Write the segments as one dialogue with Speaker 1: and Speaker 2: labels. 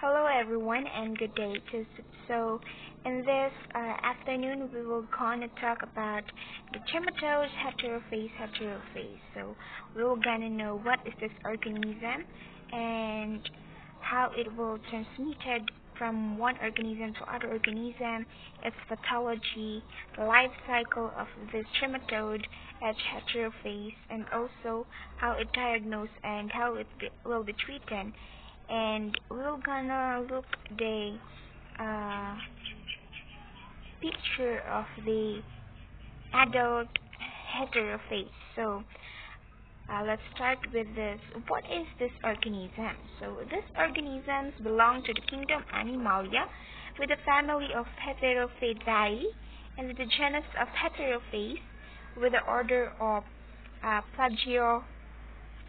Speaker 1: Hello everyone and good day. To, so in this uh, afternoon we will gonna talk about the trematode heterophyes heterophyes. So we will gonna know what is this organism and how it will transmitted from one organism to other organism, its pathology, the life cycle of this trematode H heterophyes, and also how it diagnosed and how it will be treated and we're gonna look the uh, picture of the adult heterophyes. So uh, let's start with this. What is this organism? So this organisms belong to the kingdom Animalia with the family of Heterophidae and the genus of Heterophyes with the order of uh, Plagio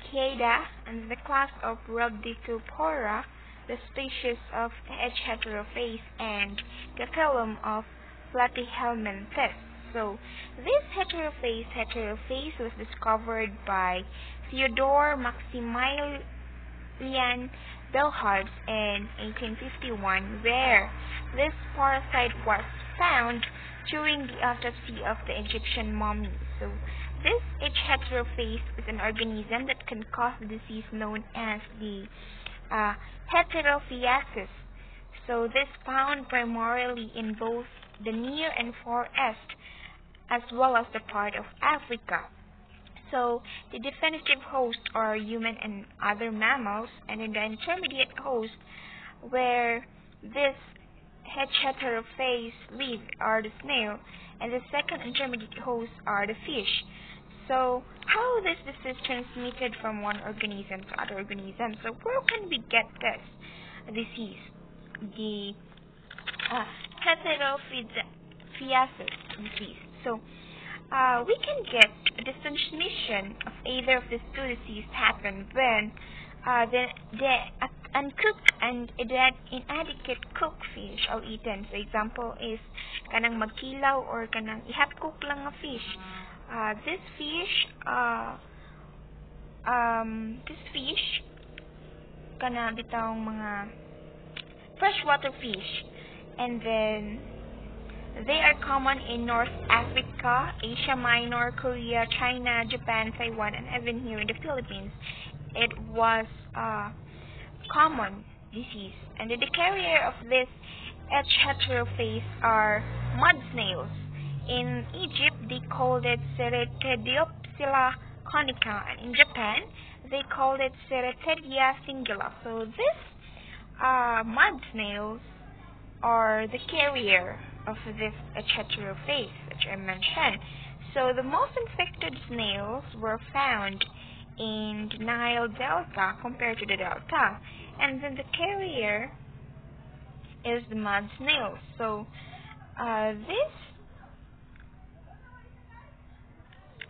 Speaker 1: Ciada and the class of Rhabditopora, the species of H. heterophyes, and the phylum of Platyhelminthes. So, this heterophyes heterophyes was discovered by Theodore Maximilian Bilharz in 1851, where this parasite was found during the autopsy of the Egyptian mummy. So, this H. heterophyes is an organism that can cause disease known as the uh, heterophiasis. So this found primarily in both the Near and Far East as well as the part of Africa. So the definitive host are human and other mammals, and in the intermediate host where this heterophyes live are the snail, and the second intermediate host are the fish. So how this disease transmitted from one organism to other organism? So where can we get this disease? The uh, heterophiasis disease. So uh, we can get the transmission of either of these two diseases happen when uh, the, the uncooked and inadequate cooked fish are eaten. So example is kanang magkilaw or kanang ihap cook lang nga fish uh, this fish uh, um, this fish kana bitawng mga freshwater fish and then they are common in North Africa, Asia Minor, Korea, China, Japan, Taiwan, and even here in the Philippines. It was a common disease. And the carrier of this H. heterophyes are mud snails. In Egypt, they called it Ceratodiopsilla conica, and in Japan, they called it Cerithidea singula. So these uh, mud snails are the carrier of this heterophyes, which I mentioned. So the most infected snails were found in Nile Delta compared to the Delta, and then the carrier is the mud snails. So uh, this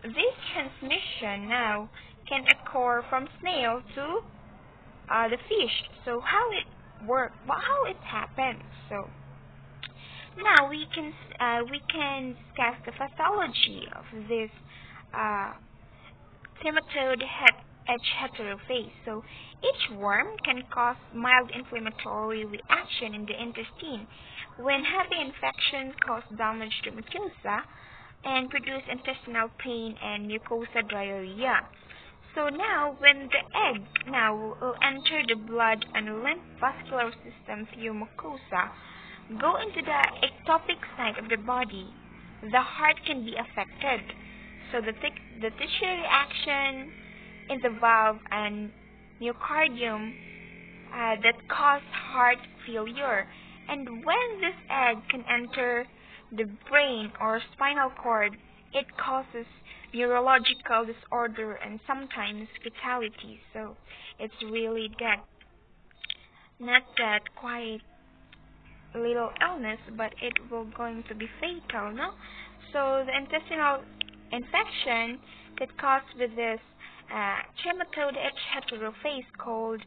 Speaker 1: This transmission now can occur from snail to uh, the fish. So how it works, how it happens. So now we can uh, we can discuss the pathology of this uh, trematode H heterophyes. So each worm can cause mild inflammatory reaction in the intestine. When heavy infection causes damage to mucosa, and produce intestinal pain and mucosa diarrhea. So now, when the egg now will enter the blood and lymph vascular system through mucosa, go into the ectopic site of the body, the heart can be affected. So the, the tissue reaction in the valve and myocardium uh, that cause heart failure. And when this egg can enter the brain or spinal cord, it causes neurological disorder and sometimes fatality. So it's really that not that quite little illness, but it will going to be fatal, no? So the intestinal infection that caused with this uh, trematode H heterophyes called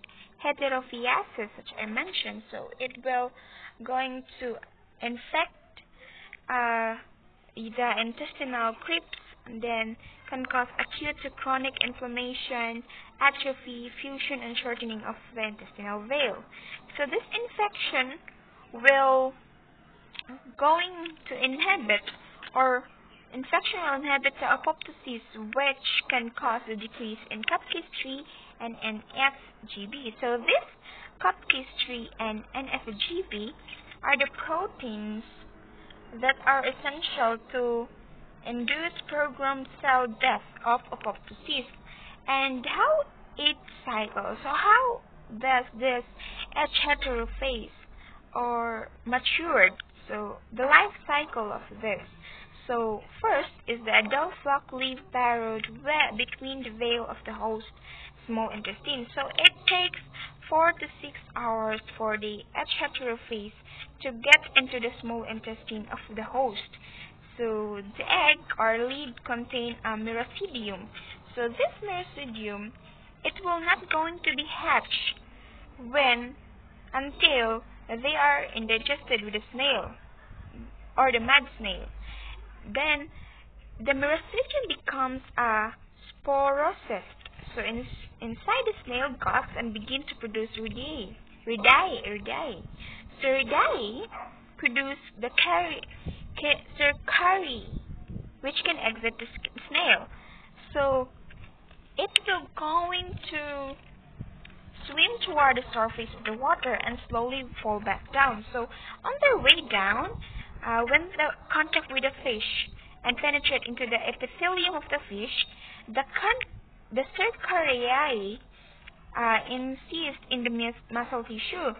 Speaker 1: heterophiasis, which I mentioned. So it will going to infect uh, the intestinal crypts and then can cause acute to chronic inflammation, atrophy, fusion, and shortening of the intestinal veil. So this infection will going to inhibit or infection will inhibit the apoptosis which can cause a decrease in caspase-3 and NF-kB. So this caspase-3 and NF-kB are the proteins that are essential to induce programmed cell death of apoptosis and how it cycles. So how does this H heterophyes or matured? So the life cycle of this. So first is the adult floc leaf burrowed between the veil of the host small intestine. So it takes 4 to 6 hours for the H heterophyes to get into the small intestine of the host. So the egg or lead contain a miracidium. So this miracidium, it will not going to be hatched when until they are indigested with the snail or the mad snail. Then the miracidium becomes a sporocyst. So in, inside the snail guts and begin to produce rediae. Rediae, rediae. So rediae produce the cari cercari, which can exit the snail. So it's going to swim toward the surface of the water and slowly fall back down. So on their way down, uh, when the contact with the fish and penetrate into the epithelium of the fish, the con- the cercariae uh, in the muscle tissue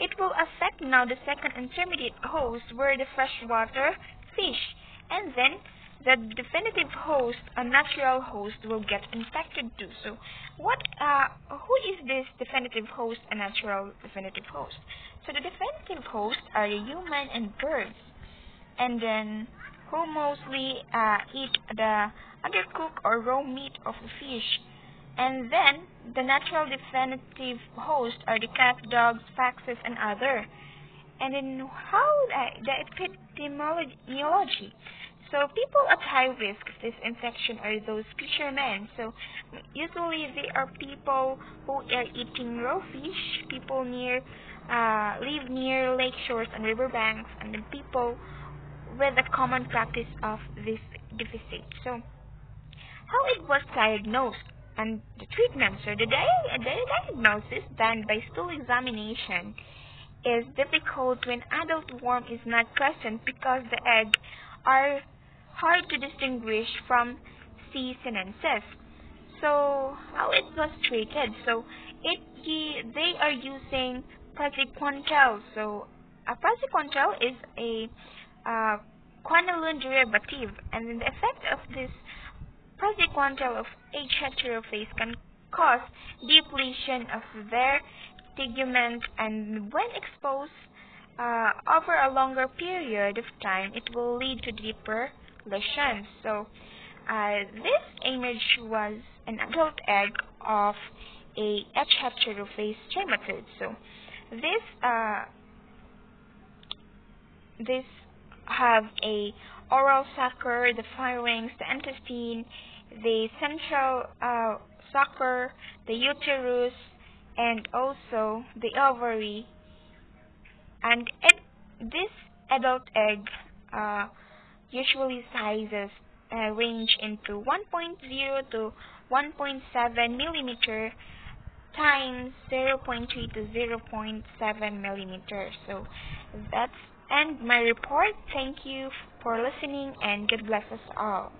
Speaker 1: it will affect now the second intermediate host where the freshwater fish and then the definitive host, a natural host, will get infected too. So, what, uh, who is this definitive host, a natural definitive host? So, the definitive hosts are the human and birds, and then who mostly uh, eat the undercooked or raw meat of the fish, and then the natural definitive host are the cat, dogs, foxes, and other. And then how the, the epidemiology. So people at high risk of this infection are those fishermen. So usually they are people who are eating raw fish, people near uh, live near lake shores and riverbanks, and the people with a common practice of this deficit. So how it was diagnosed and the treatment. So the, di- the diagnosis done by stool examination is difficult when adult worm is not present because the eggs are hard to distinguish from C. sinensis. So how it was treated? So it they are using praziquantel. So a praziquantel is a uh, quinolone derivative, and the effect of this praziquantel of H. heterophyes can cause depletion of their tegument and when exposed uh, over a longer period of time, it will lead to deeper lesions. So, uh, this image was an adult egg of a H. heterophyes trematode. So, this uh, this have a oral sucker, the pharynx, the intestine, the central uh, sucker, the uterus, and also the ovary. And this adult egg uh, usually sizes uh, range into 1.0 to 1.7 millimeter times 0.3 to 0.7 millimeter. So that's end my report. Thank you for listening and God bless us all.